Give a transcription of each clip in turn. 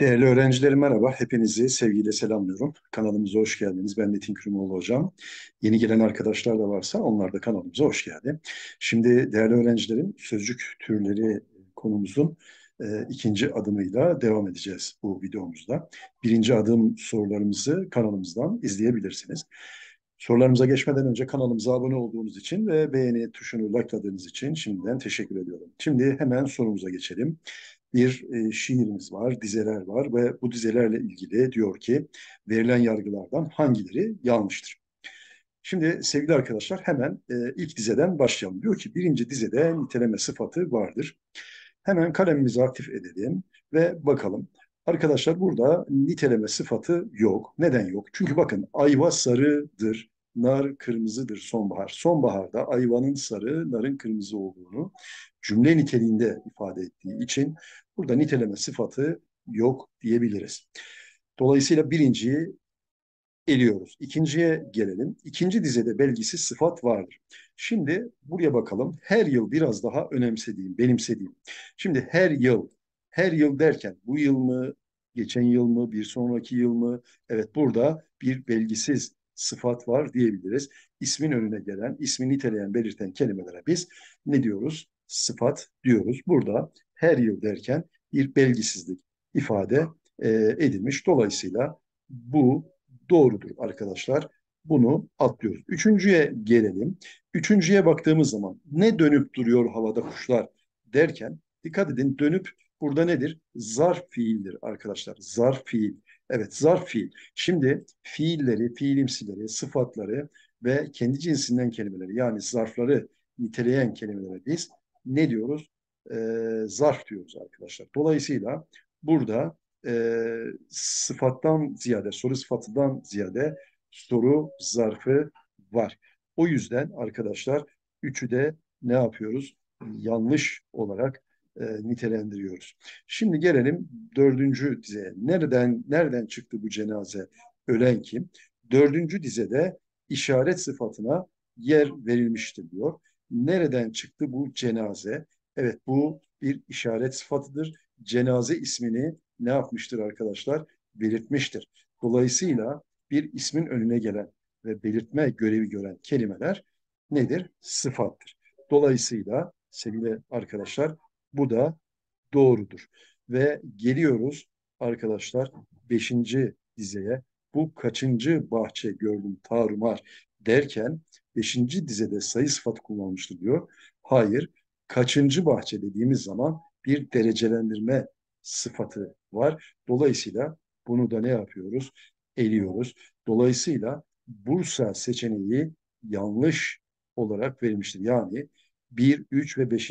Değerli öğrencilerim merhaba. Hepinizi sevgiyle selamlıyorum. Kanalımıza hoş geldiniz. Ben Metin Kürümoğlu hocam. Yeni gelen arkadaşlar da varsa onlar da kanalımıza hoş geldi. Şimdi değerli öğrencilerim sözcük türleri konumuzun e, ikinci adımıyla devam edeceğiz bu videomuzda. Birinci adım sorularımızı kanalımızdan izleyebilirsiniz. Sorularımıza geçmeden önce kanalımıza abone olduğunuz için ve beğeni tuşunu likeladığınız için şimdiden teşekkür ediyorum. Şimdi hemen sorumuza geçelim bir e, şiirimiz var, dizeler var ve bu dizelerle ilgili diyor ki verilen yargılardan hangileri yanlıştır? Şimdi sevgili arkadaşlar hemen e, ilk dizeden başlayalım. Diyor ki birinci dizede niteleme sıfatı vardır. Hemen kalemimizi aktif edelim ve bakalım. Arkadaşlar burada niteleme sıfatı yok. Neden yok? Çünkü bakın ayva sarıdır, nar kırmızıdır sonbahar. Sonbaharda ayvanın sarı, narın kırmızı olduğunu cümle niteliğinde ifade ettiği için burada niteleme sıfatı yok diyebiliriz. Dolayısıyla birinciyi eliyoruz. İkinciye gelelim. İkinci dizede belgisiz sıfat vardır. Şimdi buraya bakalım. Her yıl biraz daha önemsediğim, benimsediğim. Şimdi her yıl, her yıl derken bu yıl mı, geçen yıl mı, bir sonraki yıl mı? Evet burada bir belgisiz sıfat var diyebiliriz. İsmin önüne gelen, ismi niteleyen, belirten kelimelere biz ne diyoruz? Sıfat diyoruz. Burada her yıl derken bir belgisizlik ifade e, edilmiş. Dolayısıyla bu doğrudur arkadaşlar. Bunu atlıyoruz. Üçüncüye gelelim. Üçüncüye baktığımız zaman ne dönüp duruyor havada kuşlar derken dikkat edin dönüp burada nedir? Zarf fiildir arkadaşlar. Zarf fiil. Evet zarf fiil. Şimdi fiilleri, fiilimsileri, sıfatları ve kendi cinsinden kelimeleri yani zarfları niteleyen kelimelere biz ne diyoruz? Ee, zarf diyoruz arkadaşlar. Dolayısıyla burada e, sıfattan ziyade, soru sıfatından ziyade soru zarfı var. O yüzden arkadaşlar üçü de ne yapıyoruz? Yanlış olarak e, nitelendiriyoruz. Şimdi gelelim dördüncü dizeye. Nereden nereden çıktı bu cenaze? Ölen kim? Dördüncü dizede işaret sıfatına yer verilmiştir diyor. Nereden çıktı bu cenaze? Evet bu bir işaret sıfatıdır. Cenaze ismini ne yapmıştır arkadaşlar? Belirtmiştir. Dolayısıyla bir ismin önüne gelen ve belirtme görevi gören kelimeler nedir? Sıfattır. Dolayısıyla sevgili arkadaşlar bu da doğrudur. Ve geliyoruz arkadaşlar beşinci dizeye. Bu kaçıncı bahçe gördüm tarumar derken beşinci dizede sayı sıfatı kullanmıştı diyor. Hayır. Kaçıncı bahçe dediğimiz zaman bir derecelendirme sıfatı var. Dolayısıyla bunu da ne yapıyoruz? Eliyoruz. Dolayısıyla Bursa seçeneği yanlış olarak verilmiştir. Yani 1, 3 ve 5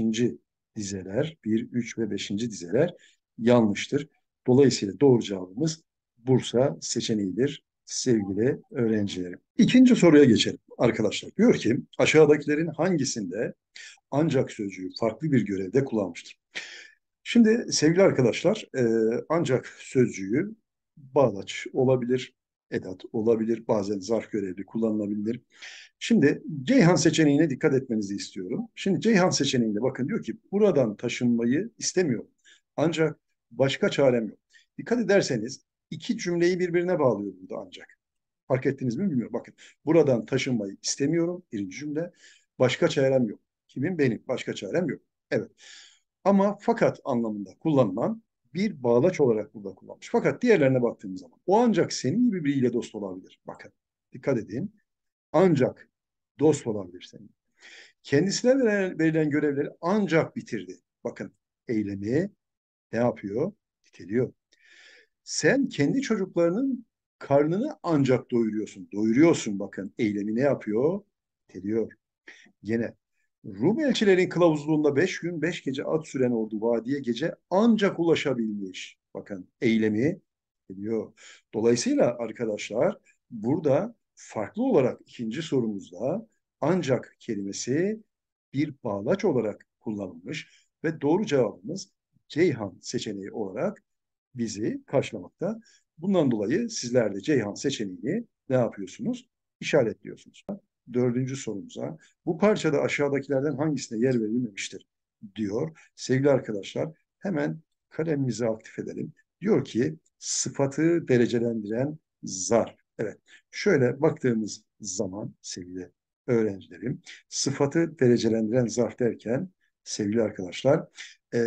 dizeler, 1, 3 ve 5. dizeler yanlıştır. Dolayısıyla doğru cevabımız Bursa seçeneğidir sevgili öğrencilerim. İkinci soruya geçelim arkadaşlar. Diyor ki aşağıdakilerin hangisinde ancak sözcüğü farklı bir görevde kullanmıştır? Şimdi sevgili arkadaşlar e, ancak sözcüğü bağlaç olabilir, edat olabilir, bazen zarf görevli kullanılabilir. Şimdi Ceyhan seçeneğine dikkat etmenizi istiyorum. Şimdi Ceyhan seçeneğinde bakın diyor ki buradan taşınmayı istemiyorum. Ancak başka çarem yok. Dikkat ederseniz iki cümleyi birbirine bağlıyor burada ancak. Fark ettiniz mi bilmiyorum. Bakın buradan taşınmayı istemiyorum birinci cümle. Başka çarem yok. Kimin? Benim. Başka çarem yok. Evet. Ama fakat anlamında kullanılan bir bağlaç olarak burada kullanmış. Fakat diğerlerine baktığımız zaman o ancak senin gibi biriyle dost olabilir. Bakın dikkat edin. Ancak dost olabilir senin. Kendisine verilen, verilen görevleri ancak bitirdi. Bakın eylemi ne yapıyor? Niteliyor. Sen kendi çocuklarının karnını ancak doyuruyorsun. Doyuruyorsun bakın. Eylemi ne yapıyor? Niteliyor. Yine Rum elçilerin kılavuzluğunda beş gün beş gece at süren ordu vadiye gece ancak ulaşabilmiş. Bakın eylemi ediyor. Dolayısıyla arkadaşlar burada farklı olarak ikinci sorumuzda ancak kelimesi bir bağlaç olarak kullanılmış ve doğru cevabımız Ceyhan seçeneği olarak bizi karşılamakta. Bundan dolayı sizler de Ceyhan seçeneğini ne yapıyorsunuz? İşaretliyorsunuz dördüncü sorumuza. Bu parçada aşağıdakilerden hangisine yer verilmemiştir diyor. Sevgili arkadaşlar hemen kalemimizi aktif edelim. Diyor ki sıfatı derecelendiren zarf. Evet. Şöyle baktığımız zaman sevgili öğrencilerim sıfatı derecelendiren zarf derken sevgili arkadaşlar e,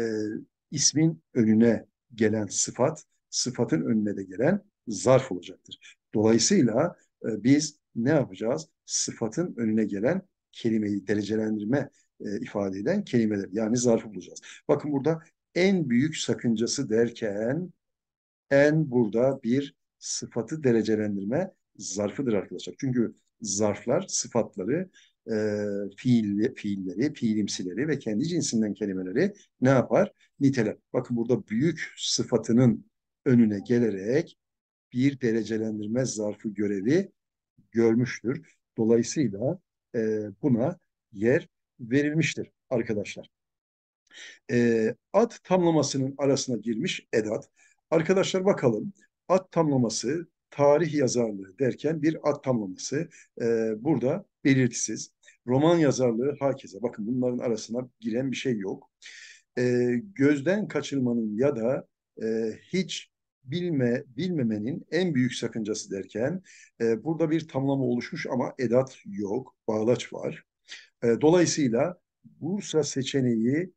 ismin önüne gelen sıfat sıfatın önüne de gelen zarf olacaktır. Dolayısıyla e, biz ne yapacağız? Sıfatın önüne gelen kelimeyi derecelendirme e, ifade eden kelimeler yani zarfı bulacağız. Bakın burada en büyük sakıncası derken en burada bir sıfatı derecelendirme zarfıdır arkadaşlar. Çünkü zarflar sıfatları, e, fiil, fiilleri, fiilimsileri ve kendi cinsinden kelimeleri ne yapar? Niteler. Bakın burada büyük sıfatının önüne gelerek bir derecelendirme zarfı görevi görmüştür. Dolayısıyla e, buna yer verilmiştir arkadaşlar. E, ad tamlamasının arasına girmiş edat. Arkadaşlar bakalım ad tamlaması tarih yazarlığı derken bir ad tamlaması e, burada belirtisiz. Roman yazarlığı hakeza. Bakın bunların arasına giren bir şey yok. E, gözden kaçırmanın ya da e, hiç bilme bilmemenin en büyük sakıncası derken e, burada bir tamlama oluşmuş ama edat yok, bağlaç var. E, dolayısıyla Bursa seçeneği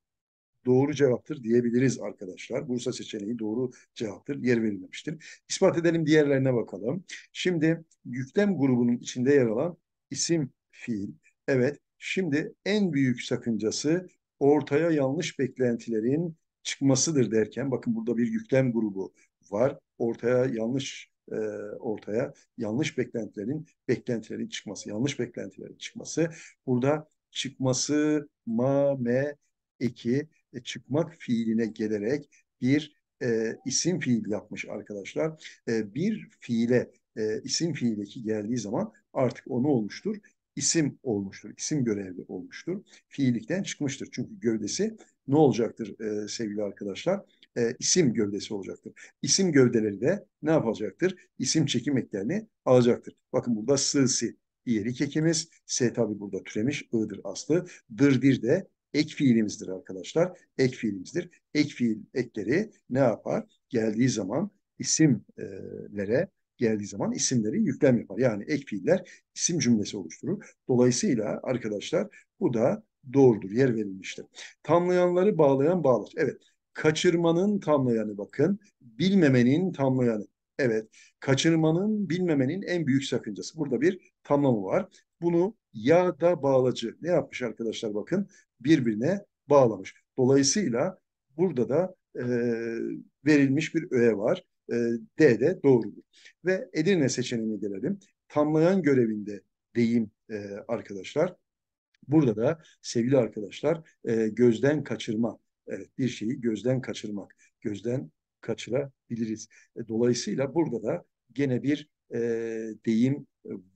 doğru cevaptır diyebiliriz arkadaşlar. Bursa seçeneği doğru cevaptır. Yer verilmemiştir. İspat edelim diğerlerine bakalım. Şimdi yüklem grubunun içinde yer alan isim fiil. Evet. Şimdi en büyük sakıncası ortaya yanlış beklentilerin çıkmasıdır derken bakın burada bir yüklem grubu var. Ortaya yanlış e, ortaya yanlış beklentilerin beklentilerin çıkması, yanlış beklentilerin çıkması. Burada çıkması ma me eki çıkmak fiiline gelerek bir e, isim fiil yapmış arkadaşlar. E, bir fiile e, isim fiileki geldiği zaman artık onu olmuştur. İsim olmuştur. İsim görevli olmuştur. Fiillikten çıkmıştır. Çünkü gövdesi ne olacaktır e, sevgili arkadaşlar? E, isim gövdesi olacaktır. İsim gövdeleri de ne yapacaktır? İsim çekim eklerini alacaktır. Bakın burada sığsi iyelik ekimiz. S tabi burada türemiş. I'dır aslı. Dır bir de ek fiilimizdir arkadaşlar. Ek fiilimizdir. Ek fiil ekleri ne yapar? Geldiği zaman isimlere geldiği zaman isimleri yüklem yapar. Yani ek fiiller isim cümlesi oluşturur. Dolayısıyla arkadaşlar bu da doğrudur. Yer verilmiştir. Tamlayanları bağlayan bağlar. Evet. Kaçırmanın tamlayanı bakın. Bilmemenin tamlayanı. Evet. Kaçırmanın, bilmemenin en büyük sakıncası. Burada bir tamlamı var. Bunu ya da bağlacı ne yapmış arkadaşlar bakın birbirine bağlamış. Dolayısıyla burada da e, verilmiş bir öğe var. E, D de doğrudur. Ve Edirne seçeneğine gelelim. Tamlayan görevinde deyim e, arkadaşlar. Burada da sevgili arkadaşlar e, gözden kaçırma. Evet bir şeyi gözden kaçırmak. Gözden kaçırabiliriz. E, dolayısıyla burada da gene bir e, deyim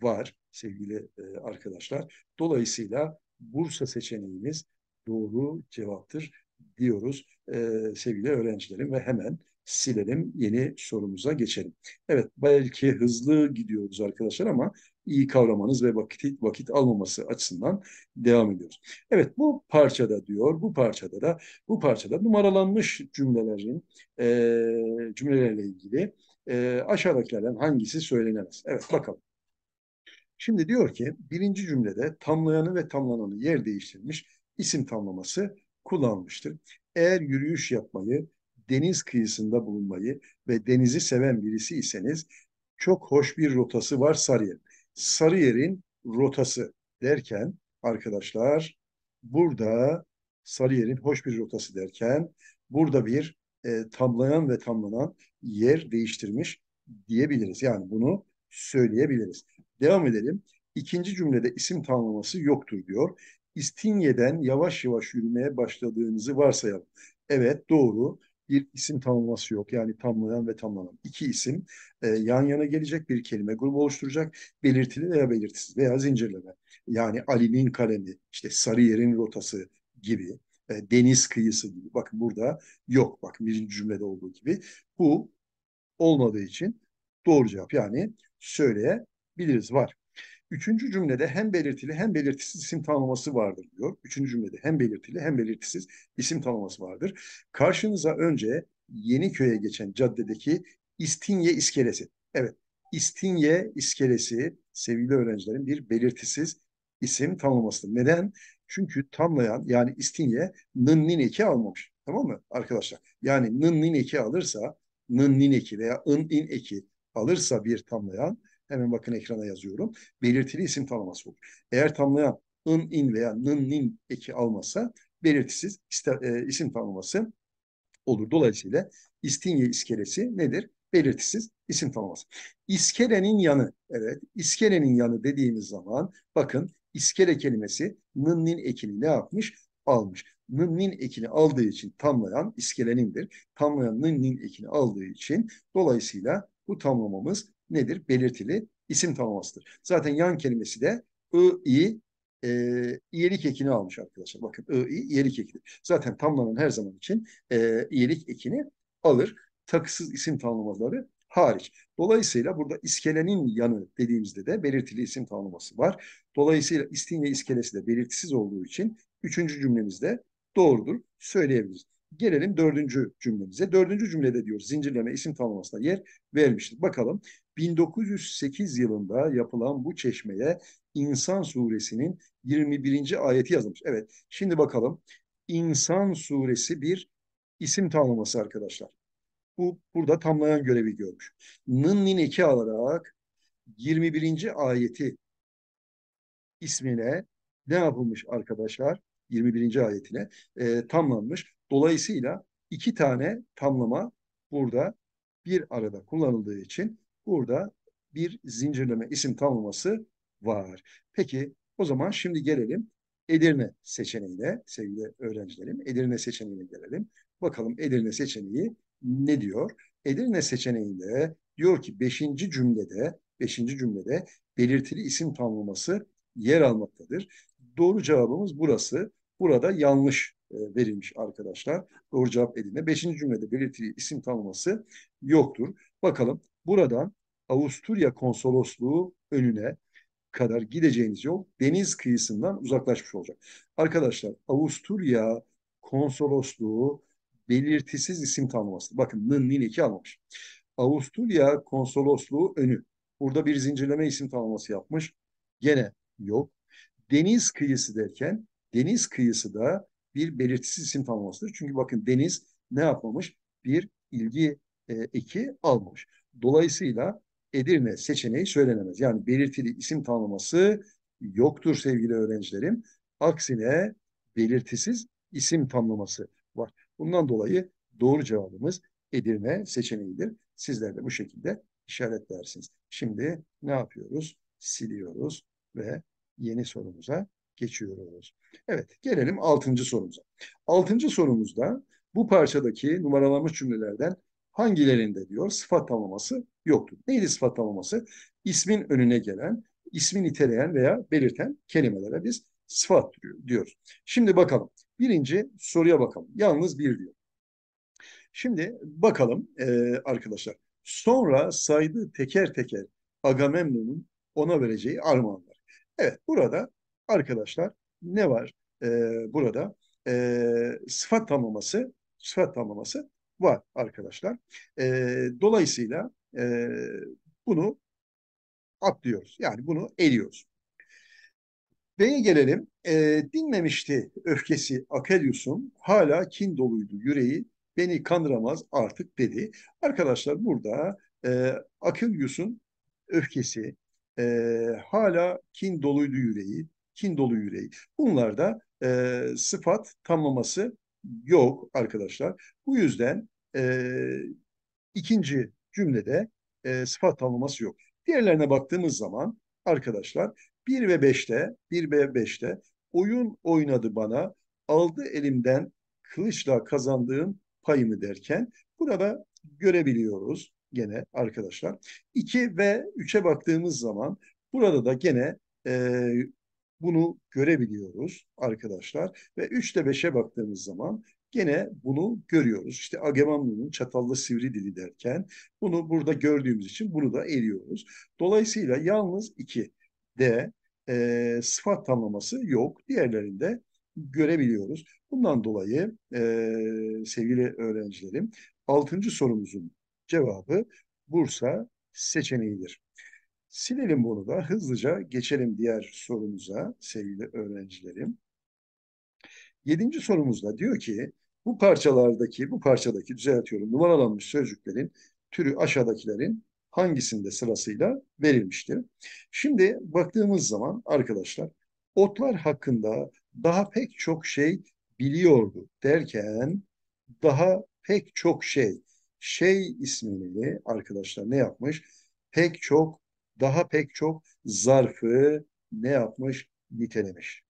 var sevgili e, arkadaşlar. Dolayısıyla Bursa seçeneğimiz doğru cevaptır diyoruz e, sevgili öğrencilerim ve hemen silelim yeni sorumuza geçelim. Evet belki hızlı gidiyoruz arkadaşlar ama iyi kavramanız ve vakit, vakit almaması açısından devam ediyoruz. Evet bu parçada diyor bu parçada da bu parçada numaralanmış cümlelerin e, cümlelerle ilgili e, aşağıdakilerden hangisi söylenemez? Evet bakalım. Şimdi diyor ki birinci cümlede tamlayanı ve tamlananı yer değiştirmiş isim tamlaması kullanılmıştır. Eğer yürüyüş yapmayı, deniz kıyısında bulunmayı ve denizi seven birisi iseniz çok hoş bir rotası var Sarıyer. Sarıyer'in rotası derken arkadaşlar burada Sarıyer'in hoş bir rotası derken burada bir e, tamlayan ve tamlanan yer değiştirmiş diyebiliriz. Yani bunu söyleyebiliriz. Devam edelim. İkinci cümlede isim tamlaması yoktur diyor. İstinye'den yavaş yavaş yürümeye başladığınızı varsayalım. Evet doğru. Bir isim tamlaması yok. Yani tamlayan ve tamlanan. iki isim e, yan yana gelecek bir kelime grubu oluşturacak. Belirtili veya belirtisiz veya zincirleme. Yani Ali'nin kalemi, işte Sarıyer'in rotası gibi, e, deniz kıyısı gibi. Bakın burada yok. Bakın birinci cümlede olduğu gibi. Bu olmadığı için doğru cevap. Yani söyleyebiliriz var. Üçüncü cümlede hem belirtili hem belirtisiz isim tanımlaması vardır diyor. Üçüncü cümlede hem belirtili hem belirtisiz isim tanımlaması vardır. Karşınıza önce Yeniköy'e geçen caddedeki İstinye iskelesi. Evet, İstinye iskelesi sevgili öğrencilerin bir belirtisiz isim tamlamasıdır. Neden? Çünkü tamlayan yani İstinye nın nin eki almamış. Tamam mı arkadaşlar? Yani nın nin eki alırsa nın nin eki veya ın in eki alırsa bir tamlayan hemen bakın ekrana yazıyorum. Belirtili isim tamlaması olur. Eğer tamlayan ın in veya nın nin eki almazsa belirtisiz e, isim tanımlaması olur. Dolayısıyla İstinye iskelesi nedir? Belirtisiz isim tanımlaması. İskelenin yanı, evet, iskelenin yanı dediğimiz zaman bakın iskele kelimesi nın nin ekini ne yapmış? Almış. Nın nin ekini aldığı için tamlayan iskelenindir. Tamlayan nın nin ekini aldığı için dolayısıyla bu tamlamamız nedir? Belirtili isim tamlamasıdır. Zaten yan kelimesi de ı, i, e, iyelik ekini almış arkadaşlar. Bakın I, I iyelik ekini. Zaten tamlanan her zaman için e, iyelik ekini alır. Takısız isim tanımlamaları hariç. Dolayısıyla burada iskelenin yanı dediğimizde de belirtili isim tanımlaması var. Dolayısıyla istinye iskelesi de belirtisiz olduğu için üçüncü cümlemizde doğrudur söyleyebiliriz. Gelelim dördüncü cümlemize. Dördüncü cümlede diyor zincirleme isim tanımlamasına yer vermiştir. Bakalım 1908 yılında yapılan bu çeşmeye İnsan suresinin 21. ayeti yazılmış. Evet şimdi bakalım İnsan suresi bir isim tanımlaması arkadaşlar. Bu burada tamlayan görevi görmüş. Nın nin eki alarak 21. ayeti ismine ne yapılmış arkadaşlar? 21. ayetine e, tamlanmış. Dolayısıyla iki tane tamlama burada bir arada kullanıldığı için burada bir zincirleme isim tamlaması var. Peki o zaman şimdi gelelim Edirne seçeneğine sevgili öğrencilerim. Edirne seçeneğine gelelim. Bakalım Edirne seçeneği ne diyor? Edirne seçeneğinde diyor ki beşinci cümlede beşinci cümlede belirtili isim tamlaması yer almaktadır. Doğru cevabımız burası. Burada yanlış e, verilmiş arkadaşlar. Doğru cevap Edirne. Beşinci cümlede belirtili isim tanımlaması yoktur. Bakalım buradan Avusturya konsolosluğu önüne kadar gideceğiniz yol deniz kıyısından uzaklaşmış olacak. Arkadaşlar Avusturya konsolosluğu belirtisiz isim tanımlaması. Bakın nın nin iki almamış. Avusturya konsolosluğu önü. Burada bir zincirleme isim tanımlaması yapmış. Gene yok. Deniz kıyısı derken deniz kıyısı da bir belirtisiz isim tanımlamasıdır. Çünkü bakın deniz ne yapmamış? Bir ilgi e, eki almamış. Dolayısıyla Edirne seçeneği söylenemez. Yani belirtili isim tanımlaması yoktur sevgili öğrencilerim. Aksine belirtisiz isim tanımlaması var. Bundan dolayı doğru cevabımız Edirne seçeneğidir. Sizler de bu şekilde işaretlersiniz. Şimdi ne yapıyoruz? Siliyoruz ve yeni sorumuza geçiyoruz. Evet, gelelim altıncı sorumuza. Altıncı sorumuzda bu parçadaki numaralanmış cümlelerden hangilerinde diyor sıfat tamlaması yoktur. Neydi sıfat tamlaması? İsmin önüne gelen, ismi niteleyen veya belirten kelimelere biz sıfat diyoruz. Şimdi bakalım. Birinci soruya bakalım. Yalnız bir diyor. Şimdi bakalım e, arkadaşlar. Sonra saydı teker teker Agamemnon'un ona vereceği armağanlar. Evet burada arkadaşlar ne var e, burada? E, sıfat tamlaması, sıfat tamlaması var arkadaşlar. E, dolayısıyla e, bunu atlıyoruz. Yani bunu eliyoruz. B'ye gelelim. E, dinmemişti öfkesi Akelius'un hala kin doluydu yüreği beni kandıramaz artık dedi. Arkadaşlar burada e, Akelius'un öfkesi e, hala kin doluydu yüreği, kin dolu yüreği. Bunlarda e, sıfat tamlaması yok arkadaşlar. Bu yüzden e, ikinci cümlede e, sıfat tanımlaması yok. Diğerlerine baktığımız zaman arkadaşlar 1 ve 5'te 1 ve 5'te oyun oynadı bana aldı elimden kılıçla kazandığım payımı derken burada görebiliyoruz gene arkadaşlar. 2 ve 3'e baktığımız zaman burada da gene e, bunu görebiliyoruz arkadaşlar. Ve 3 ile 5'e baktığımız zaman gene bunu görüyoruz. İşte Agamemnon'un çatallı sivri dili derken bunu burada gördüğümüz için bunu da eliyoruz. Dolayısıyla yalnız 2 de e, sıfat tamlaması yok. Diğerlerinde görebiliyoruz. Bundan dolayı e, sevgili öğrencilerim altıncı sorumuzun cevabı Bursa seçeneğidir. Silelim bunu da hızlıca geçelim diğer sorumuza sevgili öğrencilerim. Yedinci sorumuzda diyor ki bu parçalardaki, bu parçadaki düzeltiyorum numaralanmış sözcüklerin türü aşağıdakilerin hangisinde sırasıyla verilmiştir? Şimdi baktığımız zaman arkadaşlar otlar hakkında daha pek çok şey biliyordu derken daha pek çok şey şey ismini arkadaşlar ne yapmış? Pek çok daha pek çok zarfı ne yapmış? Nitelemiş.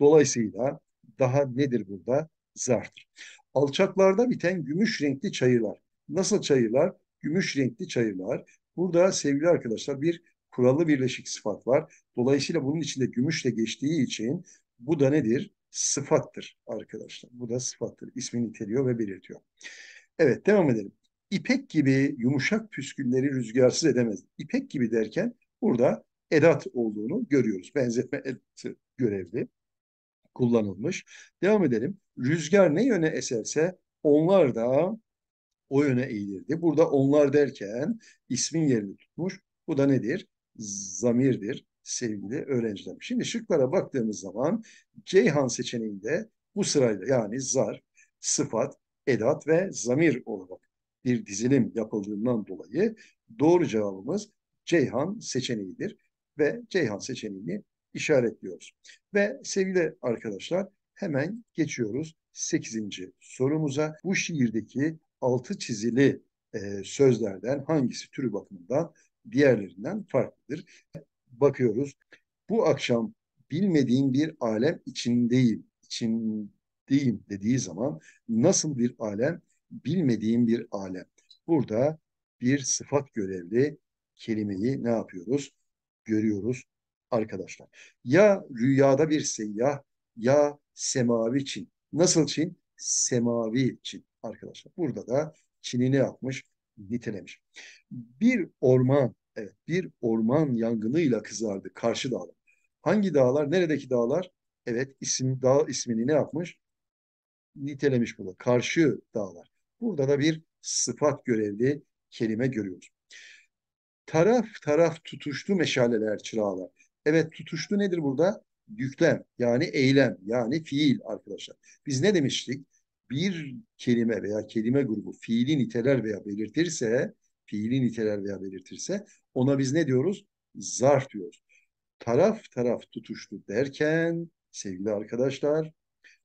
Dolayısıyla daha nedir burada? Zarftır. Alçaklarda biten gümüş renkli çayırlar. Nasıl çayırlar? Gümüş renkli çayırlar. Burada sevgili arkadaşlar bir kurallı birleşik sıfat var. Dolayısıyla bunun içinde gümüşle geçtiği için bu da nedir? Sıfattır arkadaşlar. Bu da sıfattır. İsmi niteliyor ve belirtiyor. Evet devam edelim. İpek gibi yumuşak püskülleri rüzgarsız edemez. İpek gibi derken burada edat olduğunu görüyoruz. Benzetme görevli kullanılmış. Devam edelim. Rüzgar ne yöne eserse onlar da o yöne eğilirdi. Burada onlar derken ismin yerini tutmuş. Bu da nedir? Zamirdir sevgili öğrencilerim. Şimdi şıklara baktığımız zaman Ceyhan seçeneğinde bu sırayla yani zar, sıfat, edat ve zamir olarak bir dizilim yapıldığından dolayı doğru cevabımız Ceyhan seçeneğidir ve Ceyhan seçeneğini işaretliyoruz. Ve sevgili arkadaşlar hemen geçiyoruz 8. sorumuza. Bu şiirdeki altı çizili e, sözlerden hangisi türü bakımından diğerlerinden farklıdır? Bakıyoruz. Bu akşam bilmediğim bir alem içindeyim. İçindeyim dediği zaman nasıl bir alem? Bilmediğim bir alem. Burada bir sıfat görevli kelimeyi ne yapıyoruz? Görüyoruz arkadaşlar. Ya rüyada bir seyyah ya semavi Çin. Nasıl Çin? Semavi Çin arkadaşlar. Burada da Çin'i yapmış? Nitelemiş. Bir orman, evet bir orman yangınıyla kızardı karşı dağlar. Hangi dağlar? Neredeki dağlar? Evet isim dağ ismini ne yapmış? Nitelemiş burada. Karşı dağlar. Burada da bir sıfat görevli kelime görüyoruz. Taraf taraf tutuştu meşaleler çırağlar. Evet tutuştu nedir burada? Yüklem yani eylem yani fiil arkadaşlar. Biz ne demiştik? Bir kelime veya kelime grubu fiili niteler veya belirtirse fiili niteler veya belirtirse ona biz ne diyoruz? Zarf diyoruz. Taraf taraf tutuştu derken sevgili arkadaşlar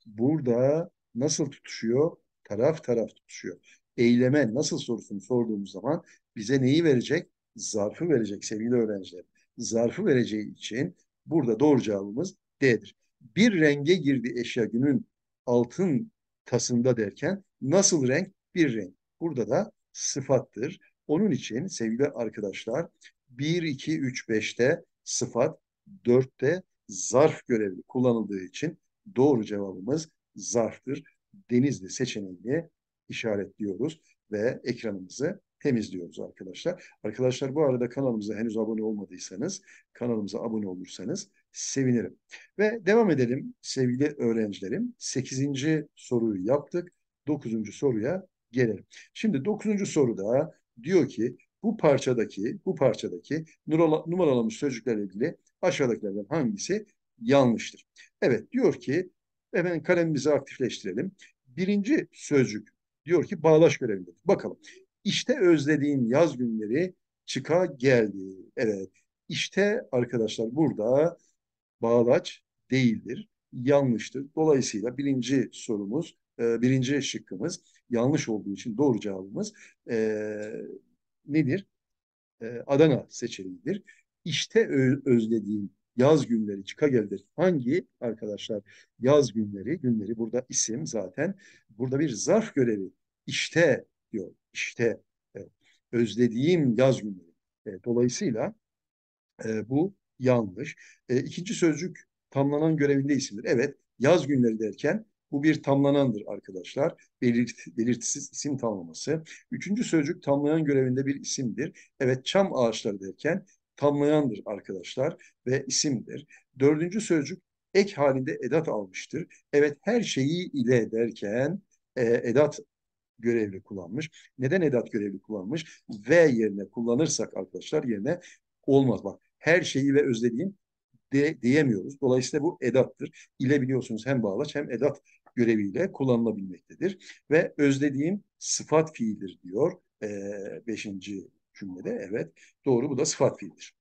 burada nasıl tutuşuyor? Taraf taraf tutuşuyor. Eyleme nasıl sorusunu sorduğumuz zaman bize neyi verecek? Zarfı verecek sevgili öğrenciler zarfı vereceği için burada doğru cevabımız D'dir. Bir renge girdi eşya günün altın tasında derken nasıl renk? Bir renk. Burada da sıfattır. Onun için sevgili arkadaşlar 1, 2, 3, 5'te sıfat, 4'te zarf görevli kullanıldığı için doğru cevabımız zarftır. Denizli seçeneğini işaretliyoruz ve ekranımızı temizliyoruz arkadaşlar. Arkadaşlar bu arada kanalımıza henüz abone olmadıysanız kanalımıza abone olursanız sevinirim. Ve devam edelim sevgili öğrencilerim. Sekizinci soruyu yaptık. Dokuzuncu soruya gelelim. Şimdi dokuzuncu soruda diyor ki bu parçadaki bu parçadaki numaralanmış sözcüklerle ilgili aşağıdakilerden hangisi yanlıştır? Evet diyor ki hemen kalemimizi aktifleştirelim. Birinci sözcük diyor ki bağlaş görevindedir. Bakalım. İşte özlediğim yaz günleri çıka geldi. Evet. İşte arkadaşlar burada bağlaç değildir. Yanlıştır. Dolayısıyla birinci sorumuz, e, birinci şıkkımız yanlış olduğu için doğru cevabımız e, nedir? E, Adana seçeneğidir. İşte özlediğim yaz günleri çıka geldi. Hangi arkadaşlar yaz günleri? Günleri burada isim zaten. Burada bir zarf görevi. İşte diyor. İşte e, özlediğim yaz günleri. E, dolayısıyla e, bu yanlış. E, ikinci sözcük tamlanan görevinde isimdir. Evet yaz günleri derken bu bir tamlanandır arkadaşlar. Belirt, belirtisiz isim tamlaması. Üçüncü sözcük tamlayan görevinde bir isimdir. Evet çam ağaçları derken tamlayandır arkadaşlar ve isimdir. Dördüncü sözcük ek halinde edat almıştır. Evet her şeyi ile derken e, edat görevli kullanmış. Neden edat görevli kullanmış? Ve yerine kullanırsak arkadaşlar yerine olmaz. Bak her şeyi ve özlediğim de, diyemiyoruz. Dolayısıyla bu edattır. İle biliyorsunuz hem bağlaç hem edat göreviyle kullanılabilmektedir. Ve özlediğim sıfat fiildir diyor e, beşinci cümlede. Evet doğru bu da sıfat fiildir.